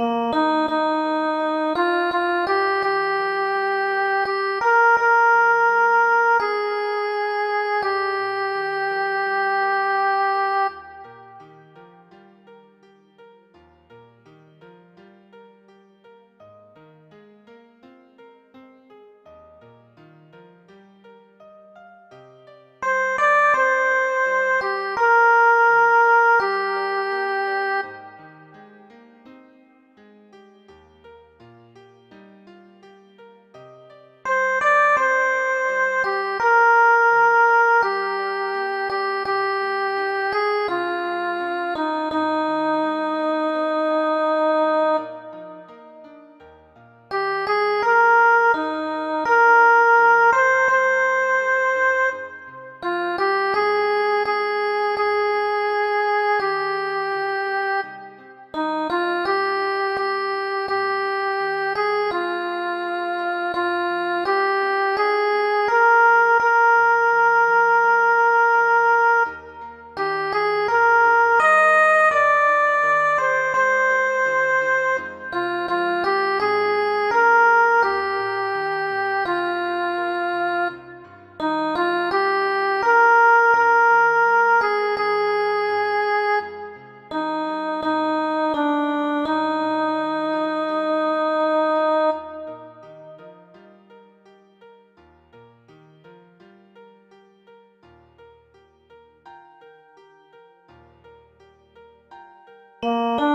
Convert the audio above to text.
Música Música